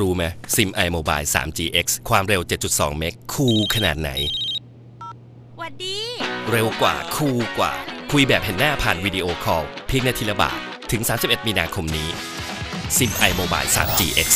รู้ไหมซิม i Mobile 3GX ความเร็ว 7.2 meg cool ขนาดไหน หวัดดี เร็วกว่า cool กว่า คุยแบบเห็นหน้าผ่าน video call เพียงนาทีละบาท ถึง 31 มีนาคมนี้ซิม i Mobile 3GX